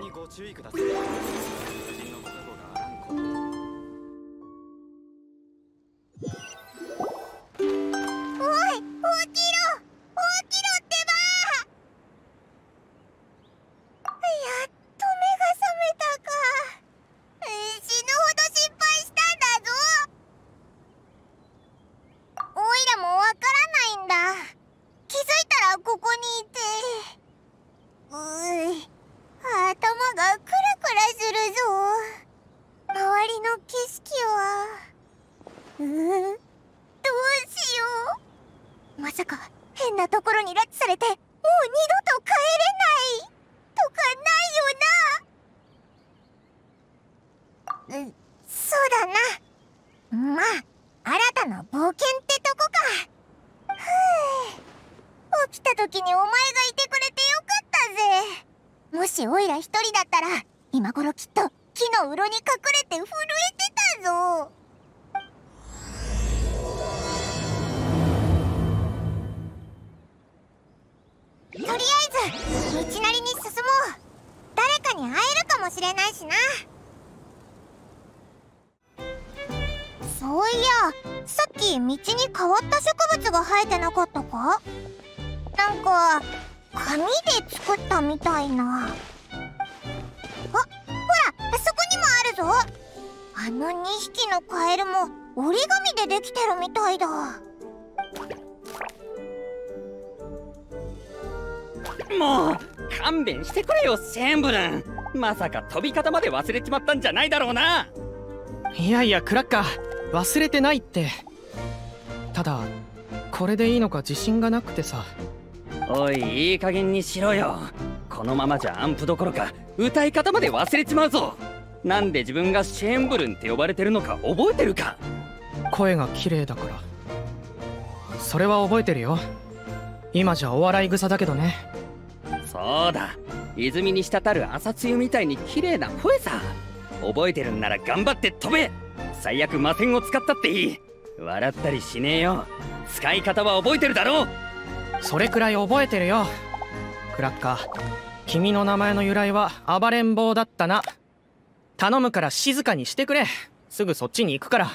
にご注意ください。そういやさっき道に変わった植物が生えてなかったか？なんか紙で作ったみたいな。あほらそこにもあるぞ。あの2匹のカエルも折り紙でできてるみたいだ。もう勘弁してくれよシェーンブルン。まさか飛び方まで忘れちまったんじゃないだろうな。いやいやクラッカー忘れてないって。ただこれでいいのか自信がなくてさ。おいいい加減にしろよ。このままじゃアンプどころか歌い方まで忘れちまうぞ。なんで自分がシェーンブルンって呼ばれてるのか覚えてるか。声が綺麗だから。それは覚えてるよ。今じゃお笑い草だけどね。そうだ。泉に滴る朝露みたいに綺麗な声さ。覚えてるんなら頑張って飛べ最悪魔線を使ったっていい。笑ったりしねえよ。使い方は覚えてるだろう。それくらい覚えてるよ。クラッカー君の名前の由来は暴れん坊だったな。頼むから静かにしてくれ。すぐそっちに行くから。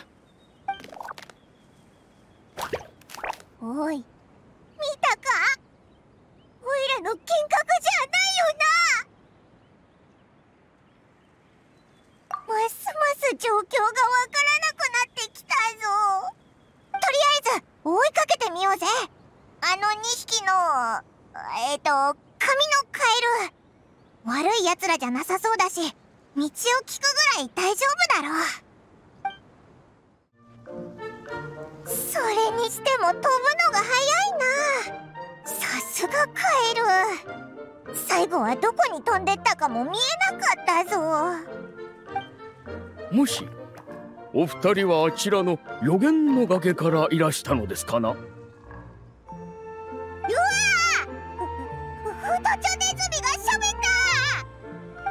おい見たかおいらの幻覚じゃないよなますます状況がわか二人はあちらの予言の崖からいらしたのですかな？うわふふとちょネズミがしゃべっ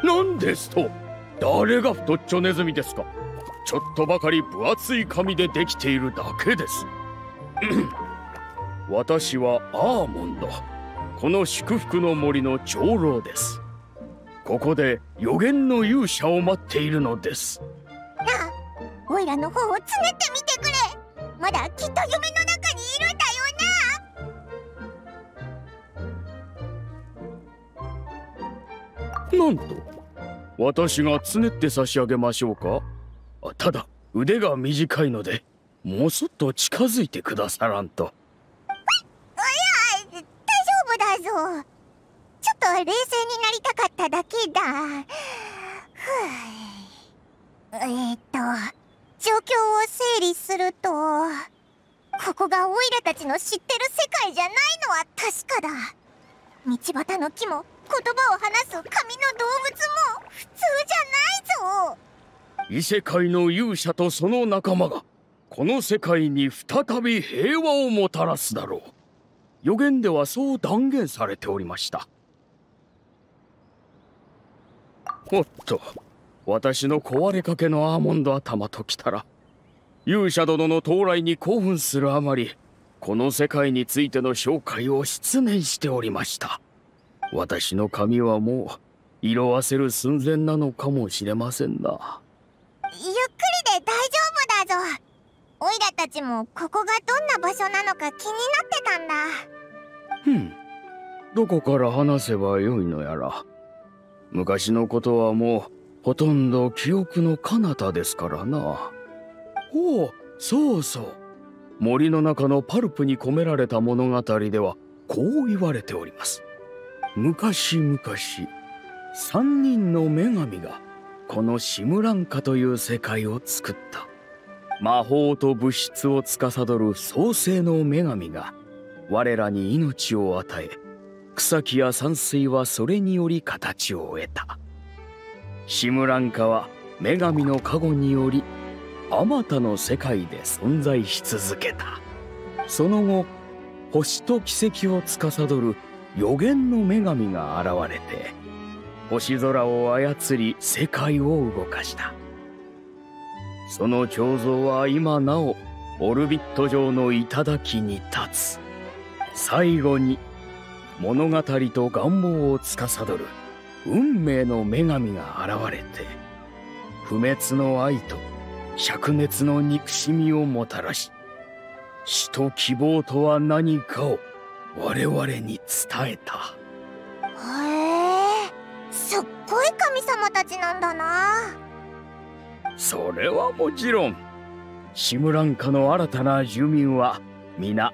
た何ですと？誰が太っちょネズミですか？ちょっとばかり分厚い紙でできているだけです。私はアーモンドこの祝福の森の長老です。ここで予言の勇者を待っているのですオイラの方をつねってみてくれ。まだきっと夢の中にいるんだな。んと私がつねって差し上げましょうか。あただ腕が短いのでもうそっと近づいてくださらんと。よないや大丈夫だぞ。ちょっと冷静になりたかっただけだ。ふうえー、っと状況を整理するとここがオイラたちの知ってる世界じゃないのは確かだ。道端の木も言葉を話す紙の動物も普通じゃないぞ。異世界の勇者とその仲間がこの世界に再び平和をもたらすだろう。予言ではそう断言されておりました。おっと。私の壊れかけのアーモンド頭ときたら勇者殿の到来に興奮するあまりこの世界についての紹介を失念しておりました。私の髪はもう色あせる寸前なのかもしれませんな。ゆっくりで大丈夫だぞ。オイラたちもここがどんな場所なのか気になってたんだ。ふん。どこから話せばよいのやら。昔のことはもうほとんど記憶の彼方ですからな。おおそうそう。森の中のパルプに込められた物語ではこう言われております。昔々三人の女神がこのシムランカという世界を作った。魔法と物質を司る創世の女神が我らに命を与え草木や山水はそれにより形を得た。シムランカは女神の加護によりあまたの世界で存在し続けた。その後星と奇跡を司る予言の女神が現れて星空を操り世界を動かした。その彫像は今なおオルビット上の頂に立つ。最後に物語と願望を司る運命の女神が現れて不滅の愛と灼熱の憎しみをもたらし死と希望とは何かを我々に伝えた。へえすっごい神様たちなんだな。それはもちろんシムランカの新たな住民は皆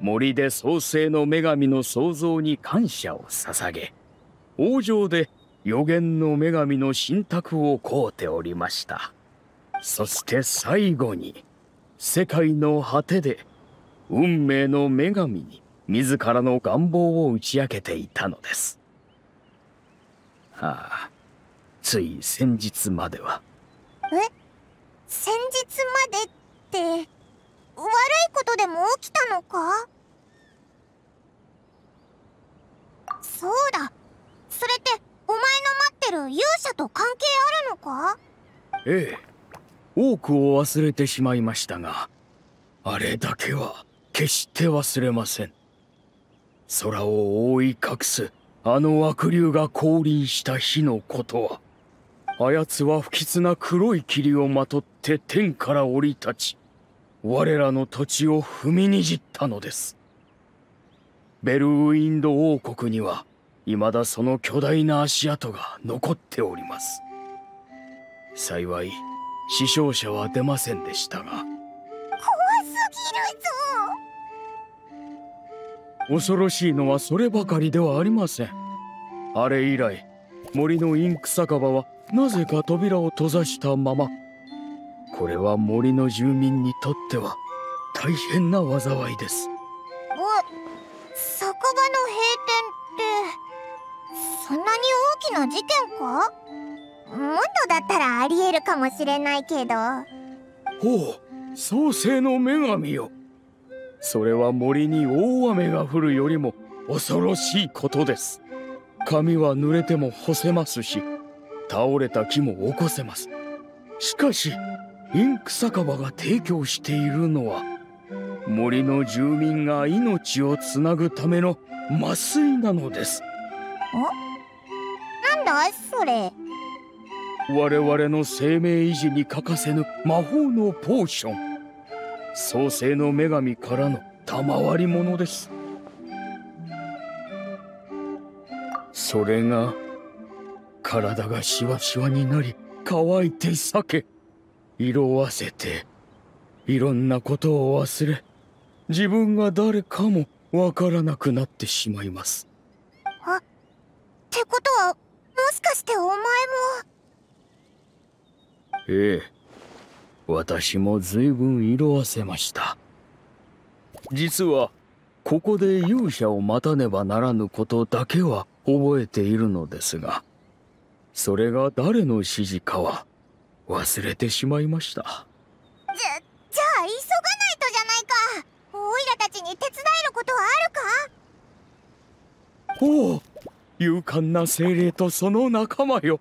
森で創世の女神の創造に感謝を捧げ王城で予言の女神の信託を請うておりました。そして最後に世界の果てで運命の女神に自らの願望を打ち明けていたのです。はあつい先日までは。え？先日までって悪いことでも起きたのか？そうだ。それってお前の待ってる勇者と関係あるのか？ええ。多くを忘れてしまいましたがあれだけは決して忘れません。空を覆い隠すあの悪竜が降臨した日のことはあやつは不吉な黒い霧をまとって天から降り立ち我らの土地を踏みにじったのです。ベルウィンド王国には未だその巨大な足跡が残っております。幸い死傷者は出ませんでしたが。怖すぎるぞ。恐ろしいのはそればかりではありません。あれ以来森のインク酒場はなぜか扉を閉ざしたまま。これは森の住民にとっては大変な災いです。お酒場の閉店ってそんなに大きな事件か？もっとだったらありえるかもしれないけど。ほう創世の女神よ。それは森に大雨が降るよりも恐ろしいことです。髪は濡れても干せますし倒れた木も起こせます。しかしインク酒場が提供しているのは森の住民が命をつなぐための麻酔なのです。なんだそれ？我々の生命維持に欠かせぬ魔法のポーション。創世の女神からの賜り物です。それが体がシワシワになり乾いて裂け色あせていろんなことを忘れ自分が誰かもわからなくなってしまいます。ってことはもしかしてお前も。ええ。私も随分色あせました。実はここで勇者を待たねばならぬことだけは覚えているのですがそれが誰の指示かは忘れてしまいました。じゃじゃあ急がないとじゃないか。オイラたちに手伝えることはあるか？おお勇敢な精霊とその仲間よ。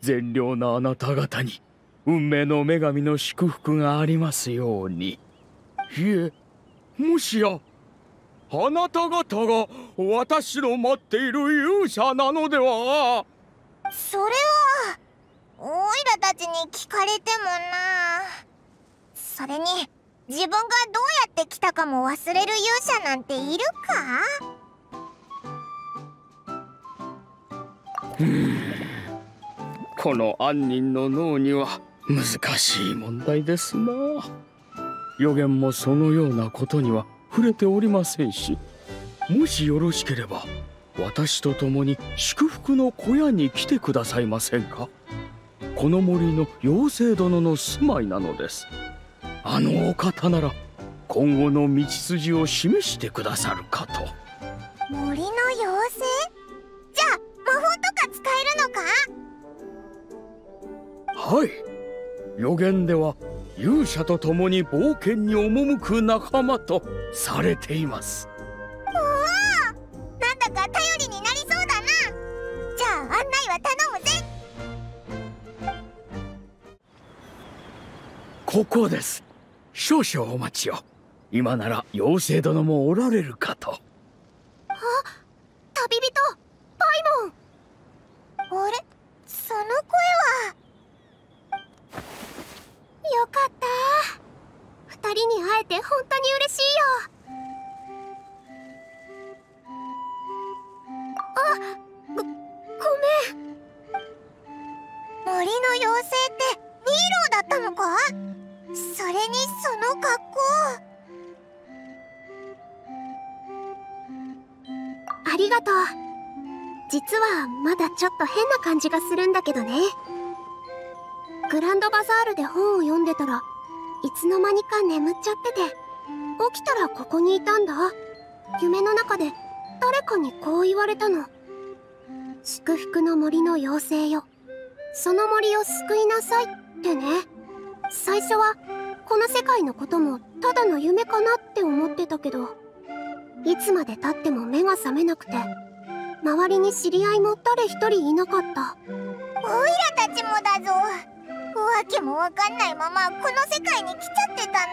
善良なあなた方に運命の女神の祝福がありますように。いえもしやあなた方が私の待っている勇者なのでは？それはオイラたちに聞かれてもな。それに自分がどうやって来たかも忘れる勇者なんているか？この杏仁の脳には難しい問題ですな。予言もそのようなことには触れておりませんしもしよろしければ私と共に祝福の小屋に来てくださいませんか。この森の妖精殿の住まいなのです。あのお方なら今後の道筋を示してくださるかと。森の妖精？じゃあ魔法とか使えるのか？はい。予言では勇者と共に冒険に赴く仲間とされています。おおなんだか頼りになりそうだな。じゃあ案内は頼むぜ。ここです。少々お待ちを。今なら妖精殿もおられるかとあ旅人パイモンあれその声はよかった二人に会えて本当に嬉しいよあごごめん森の妖精ってヒーローだったのかそれにその格好ありがとう。実はまだちょっと変な感じがするんだけどね。グランドバザールで本を読んでたらいつの間にか眠っちゃってて。起きたらここにいたんだ。夢の中で誰かにこう言われたの。祝福の森の妖精よ。その森を救いなさいってね。最初はこの世界のこともただの夢かなって思ってたけどいつまでたっても目が覚めなくて。周りに知り合いも誰一人いなかった。オイラたちもだぞ。わけもわかんないままこの世界に来ちゃってたんだ。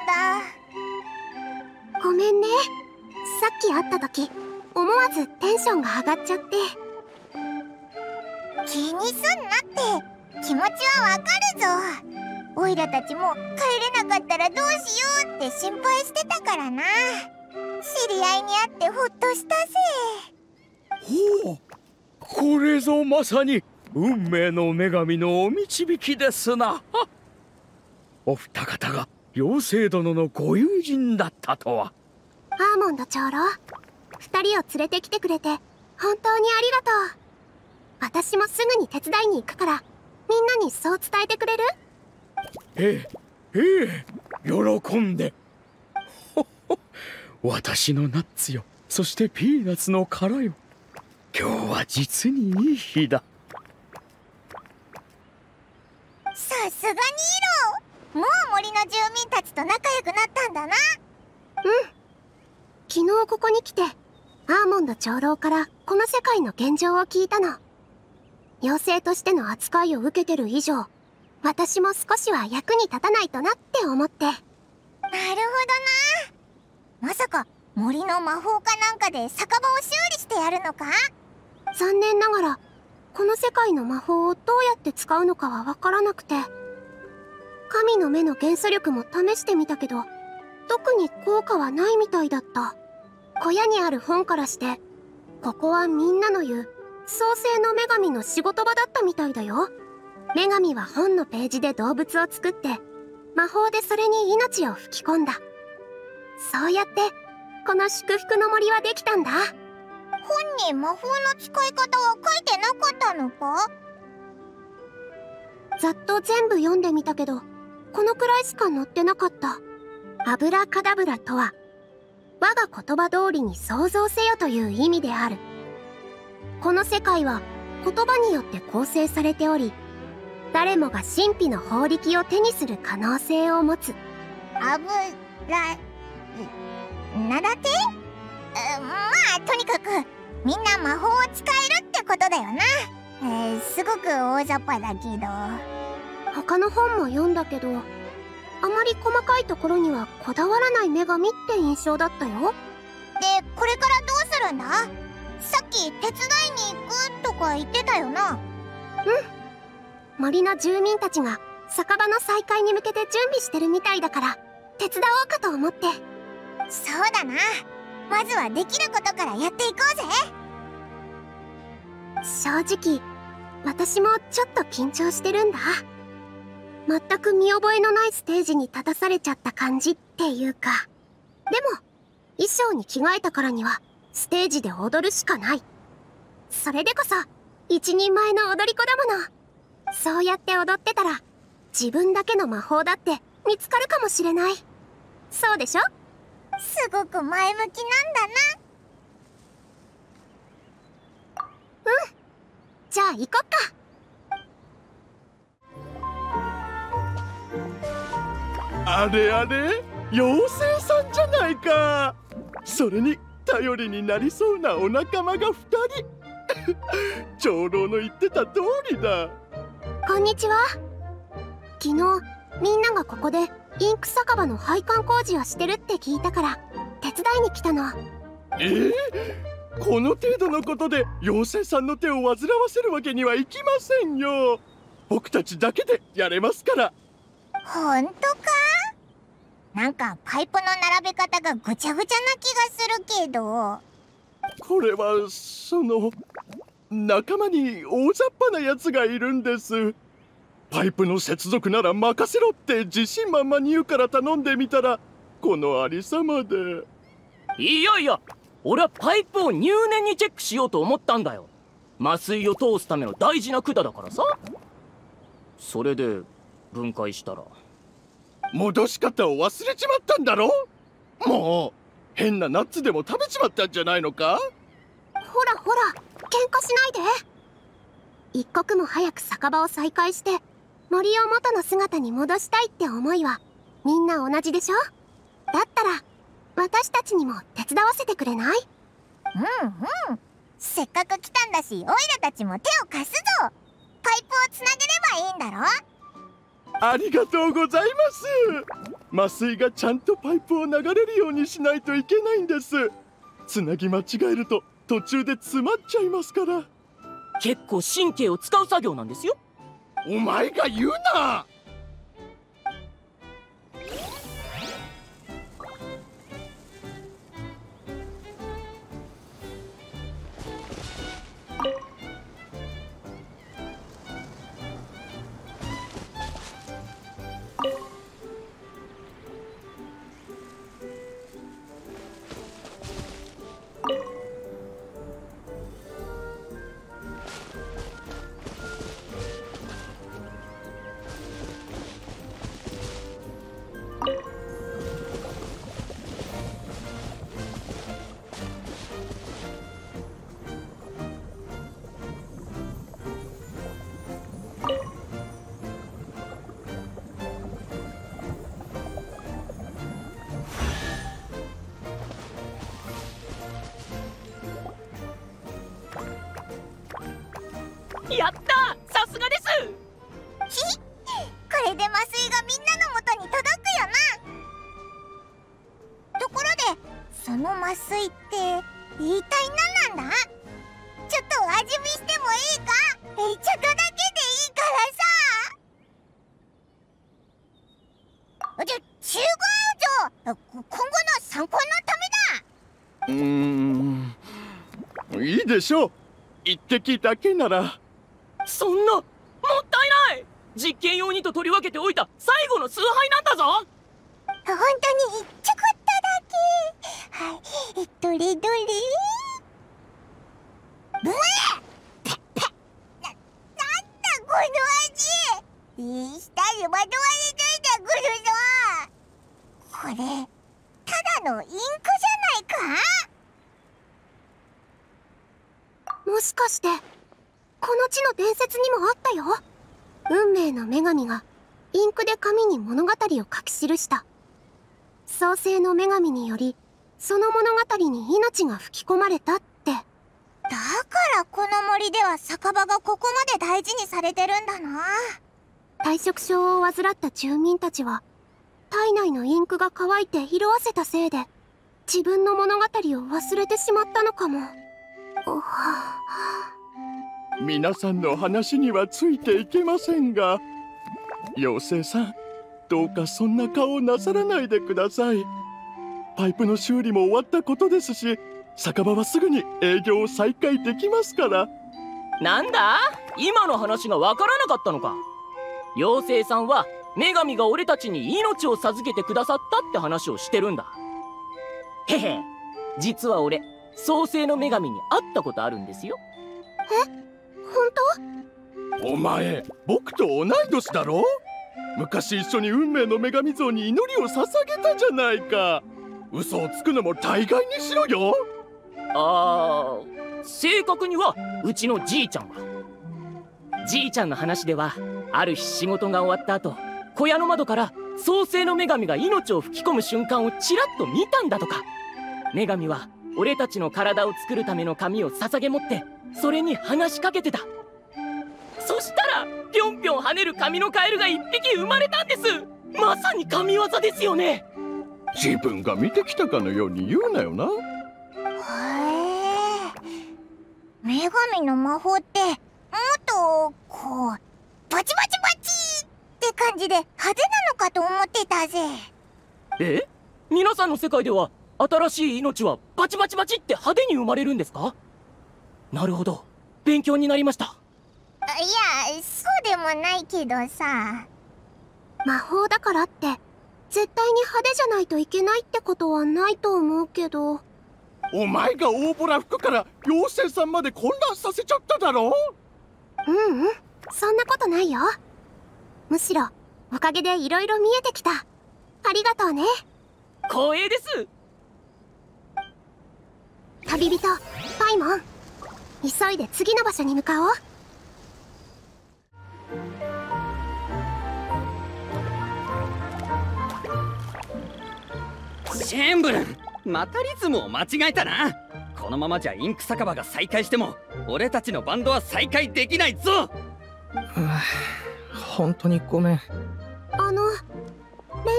ごめんね。さっき会った時思わずテンションが上がっちゃって。気にすんなって。気持ちはわかるぞ。オイラたちも帰れなかったらどうしようって心配してたからな。知り合いに会ってほっとしたぜほうこれぞまさに運命の女神のお導きですな。お二方が妖精殿のご友人だったとは。アーモンド長老二人を連れてきてくれて本当にありがとう。私もすぐに手伝いに行くからみんなにそう伝えてくれる？ええええ喜んで。私のナッツよそしてピーナッツの殻よ今日は実にいい日だ。さすがにイロもう森の住民たちと仲良くなったんだな。うん。昨日ここに来てアーモンド長老からこの世界の現状を聞いたの。妖精としての扱いを受けてる以上私も少しは役に立たないとなって思って。なるほどな。まさか森の魔法かなんかで酒場を修理してやるのか？残念ながらこの世界の魔法をどうやって使うのかはわからなくて神の目の元素力も試してみたけど特に効果はないみたいだった。小屋にある本からしてここはみんなの言う創世の女神の仕事場だったみたいだよ。女神は本のページで動物を作って魔法でそれに命を吹き込んだ。そうやってこの祝福の森はできたんだ。本に魔法の使い方は書いてなかったのか？ざっと全部読んでみたけどこのくらいしか載ってなかった。アブラカダブラとは我が言葉通りに想像せよという意味である。この世界は言葉によって構成されており誰もが神秘の法力を手にする可能性を持つ。アブラなんだってまあとにかくみんな魔法を使えるってことだよな、えー、すごく大雑把だけど。他の本も読んだけどあまり細かいところにはこだわらない女神って印象だったよ。でこれからどうするんだ？さっき手伝いに行くとか言ってたよな。森の住民たちが酒場の再開に向けて準備してるみたいだから手伝おうかと思って。そうだなまずはできることからやっていこうぜ。正直私もちょっと緊張してるんだ。全く見覚えのないステージに立たされちゃった感じっていうか。でも衣装に着替えたからにはステージで踊るしかない。それでこそ一人前の踊り子だもの。そうやって踊ってたら自分だけの魔法だって見つかるかもしれない。そうでしょ？すごく前向きなんだうん。じゃあ行こっか。あれあれ？妖精さんじゃないか。それに頼りになりそうなお仲間が2人。長老の言ってた通りだ。こんにちは。昨日みんながここでインク酒場の配管工事をしてるって聞いたから手伝いに来たの。えー、この程度のことで妖精さんの手を煩わせるわけにはいきませんよ。僕たちだけでやれますから。ほんとか？なんかパイプの並べ方がぐちゃぐちゃな気がするけど。これはその仲間に大雑把なやつがいるんですパイプの接続なら任せろって自信満々に言うから頼んでみたらこのありさまで。いやいや俺はパイプを入念にチェックしようと思ったんだよ。麻酔を通すための大事な管だからさ。それで分解したら。戻し方を忘れちまったんだろ？もう変なナッツでも食べちまったんじゃないのか？ほらほら喧嘩しないで。一刻も早く酒場を再開して森を元の姿に戻したいって思いはみんな同じでしょ？だったら私たちにも手伝わせてくれない？うんうん。せっかく来たんだしオイラたちも手を貸すぞ。パイプをつなげればいいんだろ？ありがとうございます。麻酔がちゃんとパイプを流れるようにしないといけないんです。つなぎ間違えると途中で詰まっちゃいますから。結構神経を使う作業なんですよお前が言うな！しょう。一滴だけならそんなもったいない実験用にと取り分けておいた最後の崇拝なんだぞ本当にちょこっとだけはいどれどれブワーパッパッな、なんだこの味え舌で惑われてんだこのこれただのインクじゃないかもしかしてこの地の伝説にもあったよ。運命の女神がインクで紙に物語を書き記した。創世の女神によりその物語に命が吹き込まれたって。だからこの森では酒場がここまで大事にされてるんだな。退職症を患った住民たちは体内のインクが乾いて色あせたせいで自分の物語を忘れてしまったのかも。皆さんの話にはついていけませんが妖精さんどうかそんな顔をなさらないでください。パイプの修理も終わったことですし酒場はすぐに営業を再開できますから。なんだ？今の話がわからなかったのか。妖精さんは女神が俺たちに命を授けてくださったって話をしてるんだ。へへ。実は俺創世の女神に会ったことあるんですよ本当？お前僕と同い年だろ？昔一緒に運命の女神像に祈りを捧げたじゃないか。嘘をつくのも大概にしろよ。あー正確にはうちのじいちゃんは。じいちゃんの話ではある日仕事が終わった後小屋の窓から創世の女神が命を吹き込む瞬間をちらっと見たんだとか。女神は俺たちの体を作るための髪を捧げ持ってそれに話しかけてた。そしたらぴょんぴょん跳ねる髪のカエルが一匹生まれたんです。まさに神業ですよね。自分が見てきたかのように言うなよな。へえ。女神の魔法ってもっとこうバチバチバチって感じで派手なのかと思ってたぜ。え？皆さんの世界では新しい命はバチバチバチって派手に生まれるんですか？なるほど。勉強になりました。あいやそうでもないけどさ。魔法だからって絶対に派手じゃないといけないってことはないと思うけど。お前が大ボラ服から妖精さんまで混乱させちゃっただろ？うんうんそんなことないよ。むしろおかげで色々見えてきた。ありがとうね。光栄です。旅人パイモン急いで次の場所に向かおう。シェーンブルンまたリズムを間違えたな。このままじゃインク酒場が再開しても俺たちのバンドは再開できないぞ。本当にごめん。あの練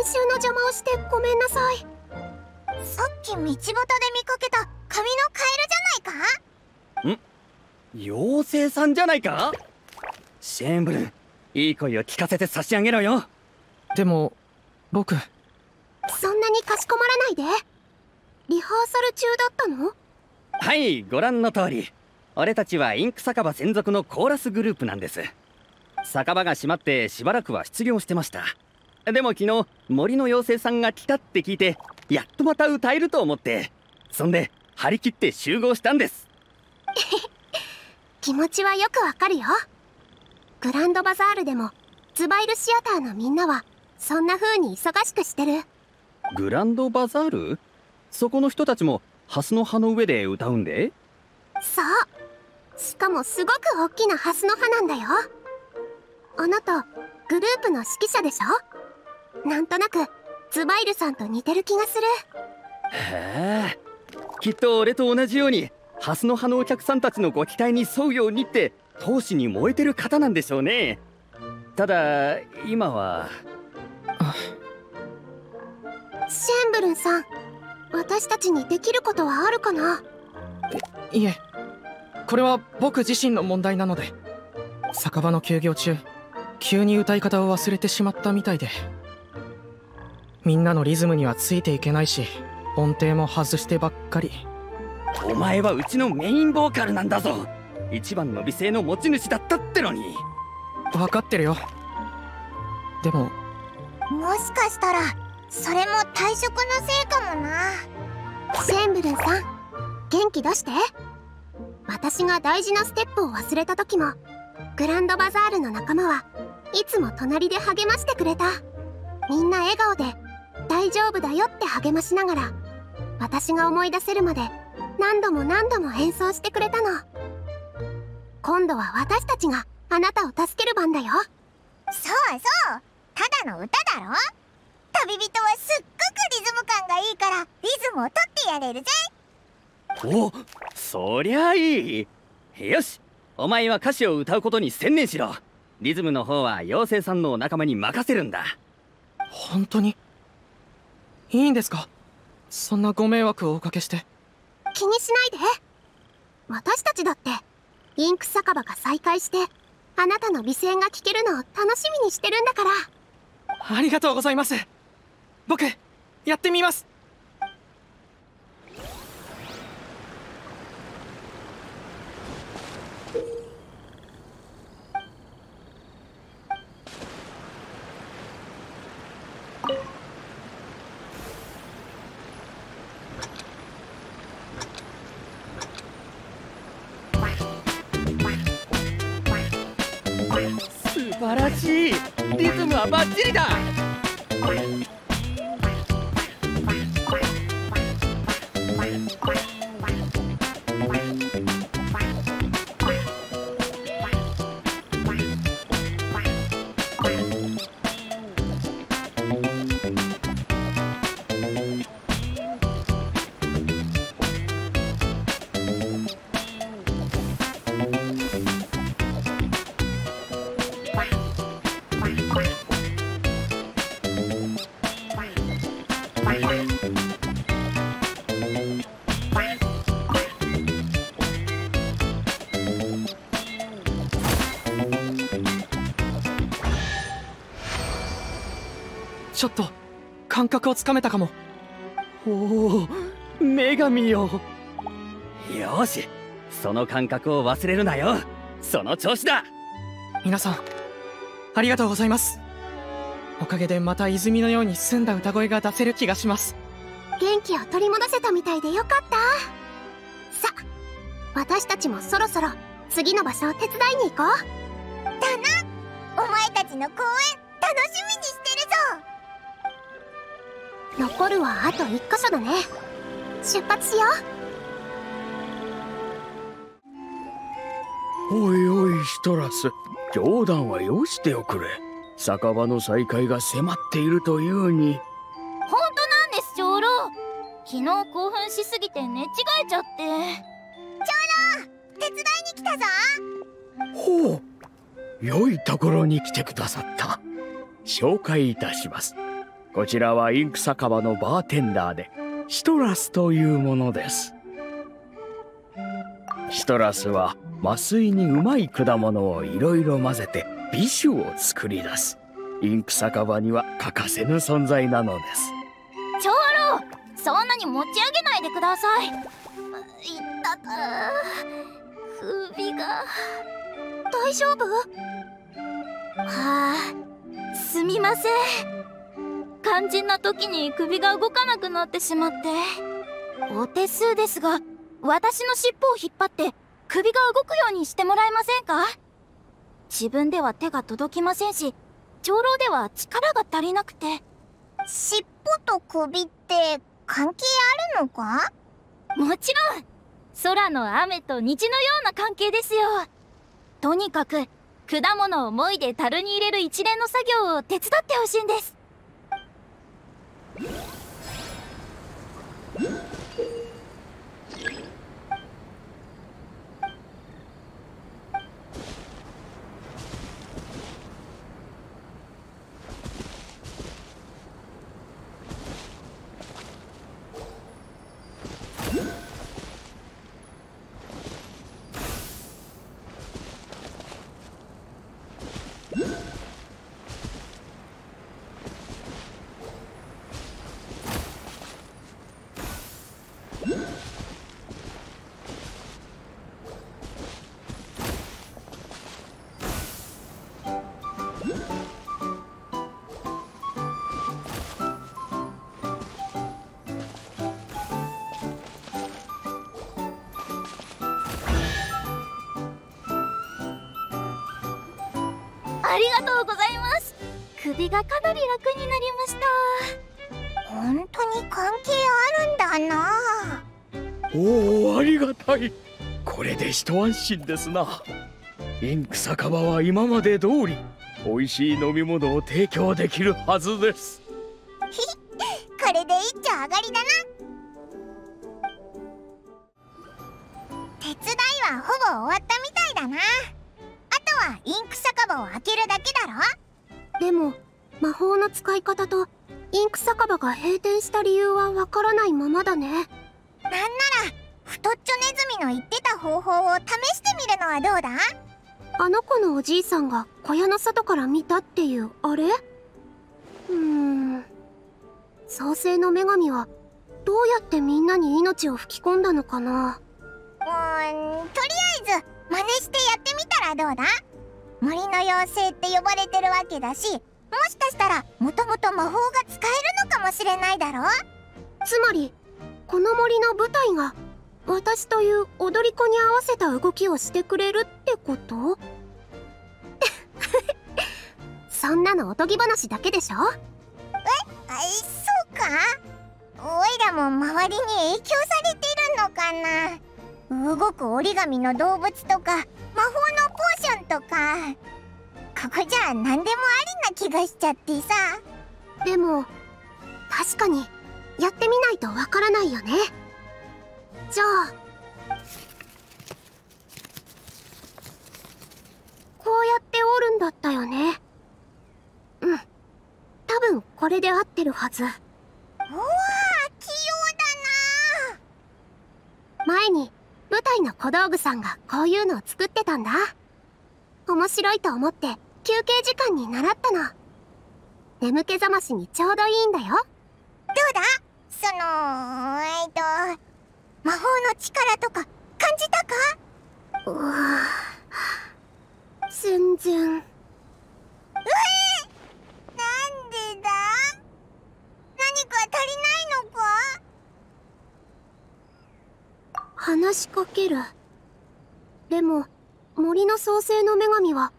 習の邪魔をしてごめんなさい。さっき道端で見かけた髪のカエルじゃないか？妖精さんじゃないか？シェーンブルンいい声を聞かせて差し上げろよ。でも僕。そんなにかしこまらないで。リハーサル中だったの？はいご覧の通り。俺たちはインク酒場専属のコーラスグループなんです。酒場が閉まってしばらくは失業してました。でも昨日森の妖精さんが来たって聞いてやっとまた歌えると思って。そんで張り切って集合したんです 気持ちはよくわかるよ。グランドバザールでもズバイルシアターのみんなはそんな風に忙しくしてる。グランドバザール？そこの人たちもハスの葉の上で歌うんで？そう。しかもすごく大きなハスの葉なんだよ。あなたグループの指揮者でしょ？なんとなくズバイルさんと似てる気がする。へえ。きっと俺と同じようにハスの葉のお客さんたちのご期待に沿うようにって闘志に燃えてる方なんでしょうね。ただ今は。シェーンブルンさん私たちにできることはあるかな？いえ。これは僕自身の問題なので。酒場の休業中急に歌い方を忘れてしまったみたいで。みんなのリズムにはついていけないし音程も外してばっかりお前はうちのメインボーカルなんだぞ。一番の美声の持ち主だったってのに。分かってるよ。でも。もしかしたらそれも退職のせいかもな。シェーンブルンさん元気出して。私が大事なステップを忘れた時もグランドバザールの仲間はいつも隣で励ましてくれた。みんな笑顔で大丈夫だよって励ましながら私が思い出せるまで何度も何度も演奏してくれたの。今度は私たちがあなたを助ける番だよ。そうそう。ただの歌だろ。旅人はすっごくリズム感がいいからリズムを取ってやれるぜ。おそりゃいい。よしお前は歌詞を歌うことに専念しろ。リズムの方は妖精さんのお仲間に任せるんだ。本当に？いいんですか？そんなご迷惑をおかけして気にしないで。私たちだってインク酒場が再開してあなたの美声が聞けるのを楽しみにしてるんだから。ありがとうございます。僕やってみます。はバッチリだ。感覚をつかめたかも。おお女神よ。よしその感覚を忘れるなよ。その調子だ。皆さんありがとうございます。おかげでまた泉のように澄んだ歌声が出せる気がします。元気を取り戻せたみたいでよかった。さ私たちもそろそろ次の場所を手伝いに行こう。だなお前たちの公演楽しみ残るはあと1箇所だね。出発しよおいおいシトラス冗談はよしておくれ。酒場の再開が迫っているというに。本当なんです長老。昨日興奮しすぎて寝違えちゃって。手伝いに来たぞ。ほう。良いところに来てくださった。紹介いたしますこちらはインク酒場のバーテンダーでシトラスというものです。シトラスは麻酔にうまい果物をいろいろ混ぜて美酒を作り出す。インク酒場には欠かせぬ存在なのです。長老そんなに持ち上げないでください。いったく首が。大丈夫？はあすみません。肝心な時に首が動かなくなってしまって。お手数ですが私の尻尾を引っ張って首が動くようにしてもらえませんか？自分では手が届きませんし長老では力が足りなくて。尻尾と首って関係あるのか？もちろん。空の雨と虹のような関係ですよ。とにかく果物をもいで樽に入れる一連の作業を手伝ってほしいんですあ首がかなり楽になりました。本当に関係あるんだな。おおありがたい。これで一安心ですな。インク酒場は今まで通り美味しい飲み物を提供できるはずです。これで一丁上がりだな。手伝いはほぼ終わったみたいだな。あとはインク酒場を開けるだけだろ。でも魔法の使い方とインク酒場が閉店した理由はわからないままだね。なんなら太っちょネズミの言ってたな方法を試してみるのはどうだ？あの子のおじいさんが小屋の外から見たっていうあれ？うーん。創世の女神はどうやってみんなに命を吹き込んだのかな？うーんとりあえず真似してやってみたらどうだ？森の妖精って呼ばれてるわけだしもしかしたらもともと魔法が使えるのかもしれないだろ？つまりこの森の舞台が私という踊り子に合わせた動きをしてくれるってこと？そんなのおとぎ話だけでしょ？あそうか？おいらも周りに影響されてるのかな？動く折り紙の動物とか魔法のポーションとかここじゃ何でもありな気がしちゃってさ。でも確かにやってみないとわからないよね。じゃあこうやって折るんだったよね。うん。多分これで合ってるはず。うわー器用だな。前に舞台の小道具さんがこういうのを作ってたんだ。面白いと思って休憩時間に習ったの。眠気覚ましにちょうどいいんだよ。どうだ？そのえっと魔法の力とか感じたか？うわ全然うえなんでだ？何か足りないのか？話しかける。でも森の創世の女神は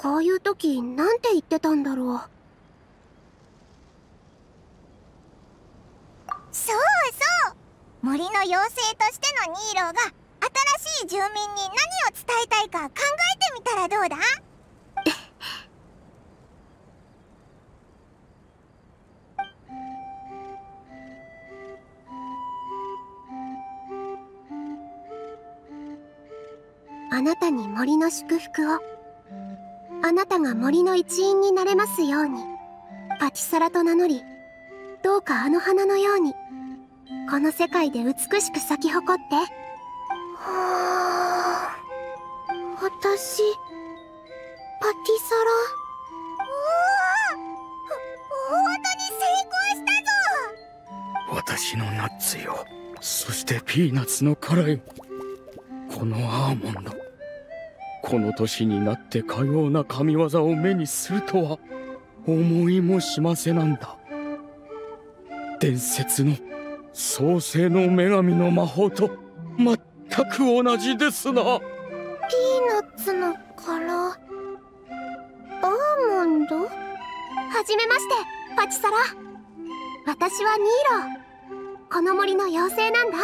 こういう時なんて言ってたんだろう。そうそう。森の妖精としてのニーローが新しい住民に何を伝えたいか考えてみたらどうだ？あなたに森の祝福をあなたが森の一員になれますように。パチサラと名乗りどうかあの花のように。この世界で美しく咲き誇って。はあ。私パティサラ？おお本当に成功したぞ。私のナッツよ。そしてピーナッツの辛いこのアーモンド。この年になってかような神業を目にするとは思いもしませなんだ。伝説の創世の女神の魔法と全く同じですな。ピーナッツの殻？アーモンド？はじめましてパチサラ。私はニーロ。この森の妖精なんだ。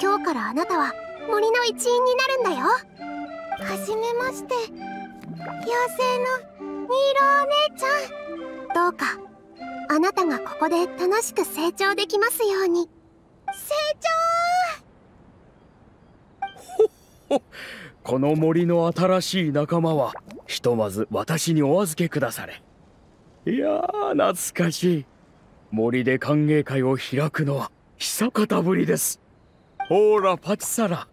今日からあなたは森の一員になるんだよ。はじめまして。妖精のニーロお姉ちゃん。どうかあなたがここで楽しく成長できますように。成長この森の新しい仲間はひとまず私にお預けくだされ。いやー懐かしい。森で歓迎会を開くのは久方ぶりです。ほーらパチサラ。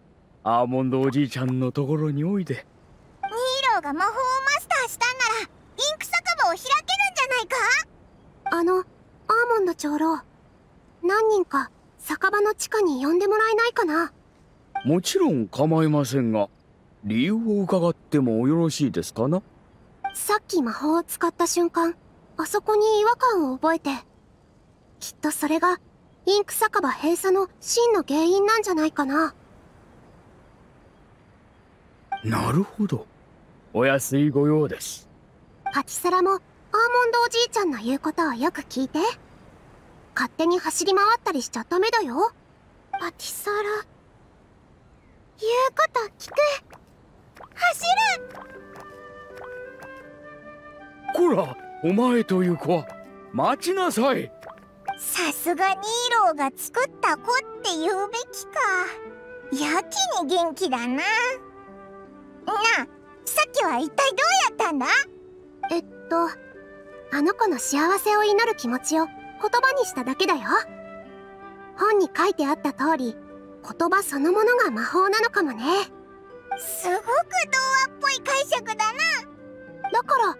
アーモンドおじいちゃんのところにおいで。ニーローが魔法をマスターしたんならインク酒場を開けるんじゃないか？あのアーモンド長老何人か酒場の地下に呼んでもらえないかな？もちろん構いませんが理由を伺ってもよろしいですかな？さっき魔法を使った瞬間あそこに違和感を覚えてきっとそれがインク酒場閉鎖の真の原因なんじゃないかな？なるほど。お安いご用です。パチサラもアーモンドおじいちゃんの言うことをよく聞いて。勝手に走り回ったりしちゃダメだよ。パティサラ言うこと聞く。走る。こらお前という子は待ちなさい。さすがニーローが作った子って言うべきか。やけに元気だななあさっきは一体どうやったんだ？えっとあの子の幸せを祈る気持ちを言葉にしただけだよ。本に書いてあった通り言葉そのものが魔法なのかもね。すごく童話っぽい解釈だな。だから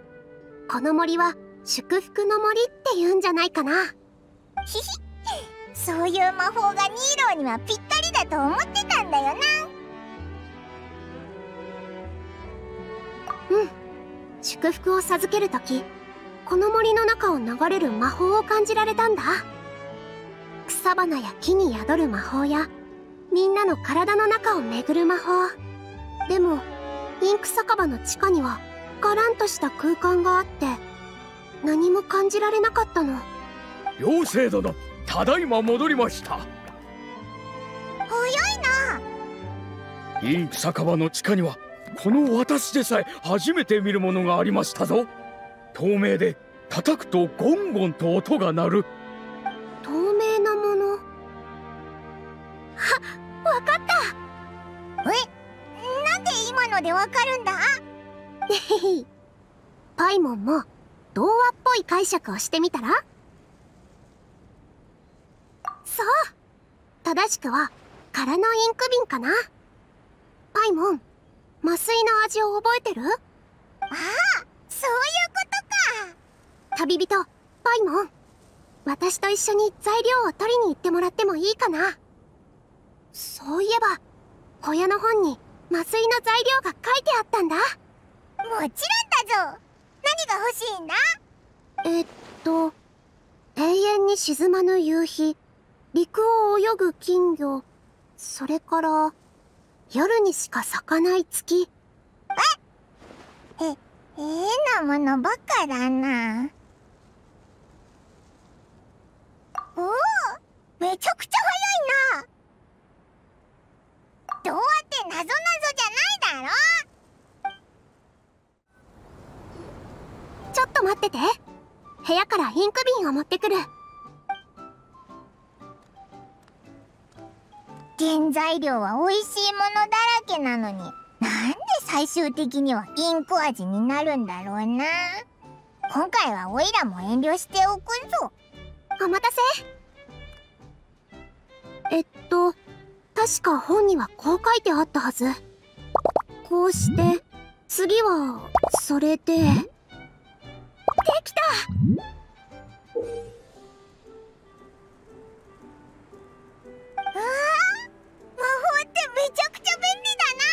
この森は祝福の森って言うんじゃないかな。ひ ひそういう魔法がニーローにはぴったりだと思ってたんだよなうん。祝福を授けるときこの森の中を流れる魔法を感じられたんだ。草花や木に宿る魔法やみんなの体の中を巡る魔法。でもインク酒場の地下にはガランとした空間があって何も感じられなかったの。妖精殿ただいま戻りました。早いな。インク酒場の地下にはこの私でさえ初めて見るものがありましたぞ。透明で叩くとゴンゴンと音が鳴る。透明なもの？はわかった。えなんで今のでわかるんだ？パイモンも童話っぽい解釈をしてみたら？そう。正しくは空のインク瓶かな。パイモン麻酔の味を覚えてる？ああそういうことか。旅人パイモン。私と一緒に材料を取りに行ってもらってもいいかな。そういえば小屋の本に麻酔の材料が書いてあったんだ。もちろんだぞ。何が欲しいんだ？えっと永遠に沈まぬ夕日陸を泳ぐ金魚それから夜にしか咲かない月。変なものばっかだな。おおめちゃくちゃ早いな。童話ってなぞなぞじゃないだろ。ちょっと待ってて。部屋からインク瓶を持ってくる原材料は美味しいものだらけなのになんで最終的にはインク味になるんだろうな。今回はオイラも遠慮しておくぞ。お待たせ。えっと確か本にはこう書いてあったはず。こうして次はそれで。できた。うわめちゃくちゃ便利だな。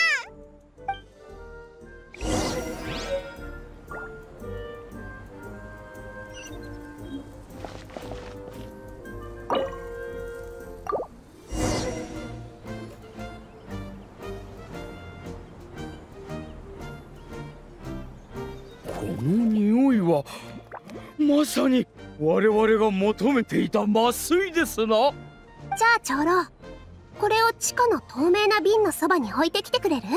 この匂いはまさに我々が求めていた麻酔ですな。じゃあ長老これを地下の透明な瓶のそばに置いてきてくれる？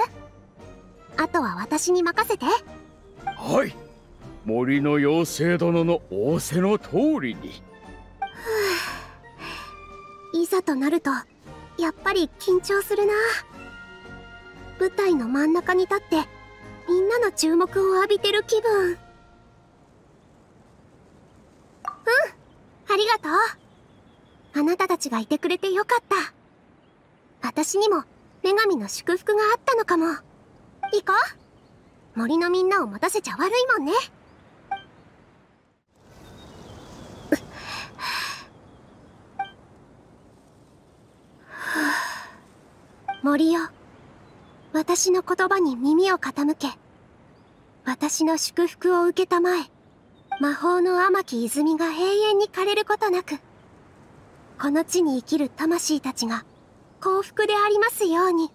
あとは私に任せて。はい。森の妖精殿の仰せの通りに。いざとなるとやっぱり緊張するな。舞台の真ん中に立ってみんなの注目を浴びてる気分。うん。ありがとう。あなたたちがいてくれてよかった私にも女神の祝福があったのかも。行こう。森のみんなを待たせちゃ悪いもんね。森よ。私の言葉に耳を傾け。私の祝福を受けたまえ。魔法の天城泉が永遠に枯れることなく。この地に生きる魂たちが幸福でありますように。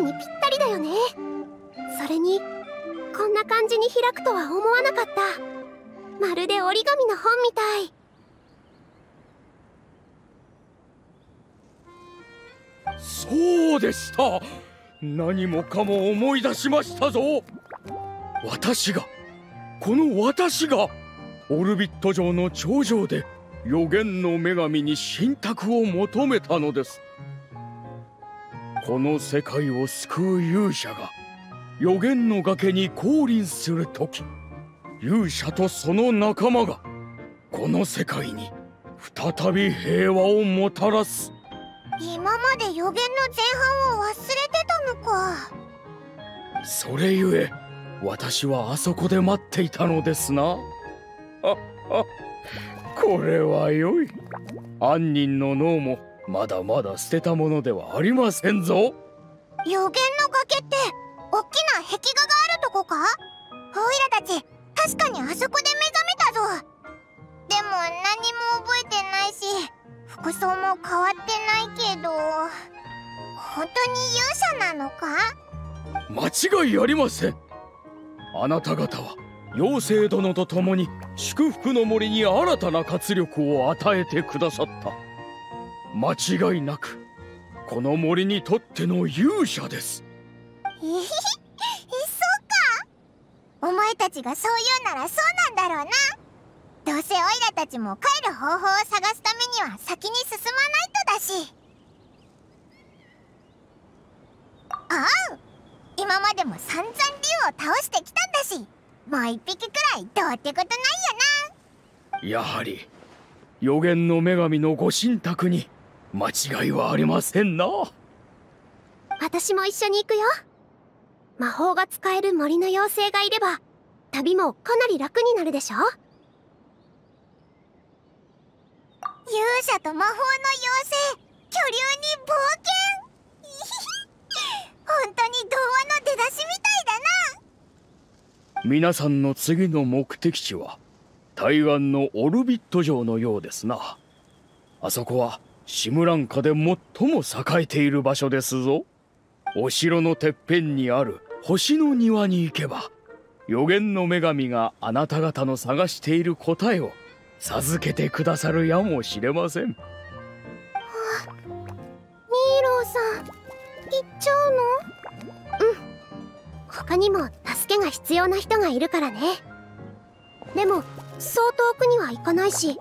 の景色にぴったりだよね。それにこんな感じに開くとは思わなかった。まるで折り紙の本みたい。そうでした。何もかも思い出しましたぞ。私がこの私がオルビット城の頂上で予言の女神に信託を求めたのです。この世界を救う勇者が予言の崖に降臨する時勇者とその仲間がこの世界に再び平和をもたらす今まで予言の前半を忘れてたのかそれゆえ私はあそこで待っていたのですな。これは良い。犯人の脳もまだまだ捨てたものではありませんぞ。予言の崖って大きな壁画があるとこか？オイラたち確かにあそこで目覚めたぞ。でも何も覚えてないし服装も変わってないけど本当に勇者なのか？間違いありません。あなた方は妖精殿と共に祝福の森に新たな活力を与えてくださった間違いなくこの森にとっての勇者です。えそうか。お前たちがそう言うならそうなんだろうな。どうせオイラたちも帰る方法を探すためには先に進まないとだし。ああ今までも散々竜を倒してきたんだし。もう一匹くらいどうってことないやな。やはり予言の女神のご神託に間違いはありませんな。私も一緒に行くよ。魔法が使える森の妖精がいれば旅もかなり楽になるでしょ？勇者と魔法の妖精巨竜に冒険。本当に童話の出だしみたいだな。皆さんの次の目的地は対岸のオルビット城のようですな。あそこはシムランカで最も栄えている場所ですぞ。お城のてっぺんにある星の庭に行けば予言の女神があなた方の探している答えを授けてくださるやもしれません。ニーローさん。行っちゃうの？うん。他にも助けが必要な人がいるからね。でもそう遠くには行かないし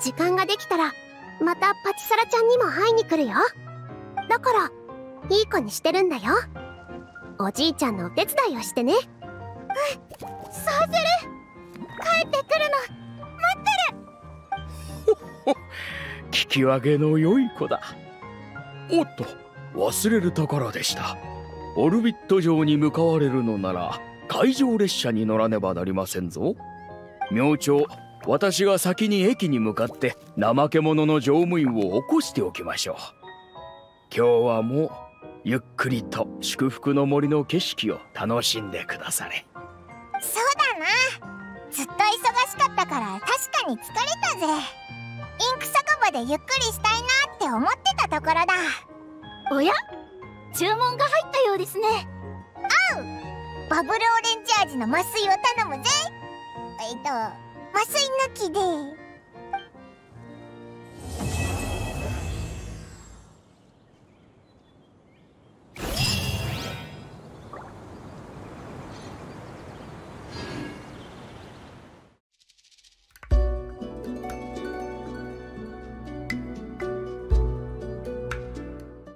時間ができたらまたパチサラちゃんにも会いに来るよ。だからいい子にしてるんだよ。おじいちゃんのお手伝いをしてね。うんそうする。帰ってくるの待ってる。聞き分けの良い子だ。おっと忘れるところでした。オルビット城に向かわれるのなら海上列車に乗らねばなりませんぞ。明朝私が先に駅に向かって怠け者の乗務員を起こしておきましょう。今日はもうゆっくりと祝福の森の景色を楽しんでくだされ。そうだな。ずっと忙しかったから確かに疲れたぜ。インク酒場でゆっくりしたいなって思ってたところだ。おや？注文が入ったようですね。あうバブルオレンジ味の麻酔を頼むぜ。えっと麻酔抜きで。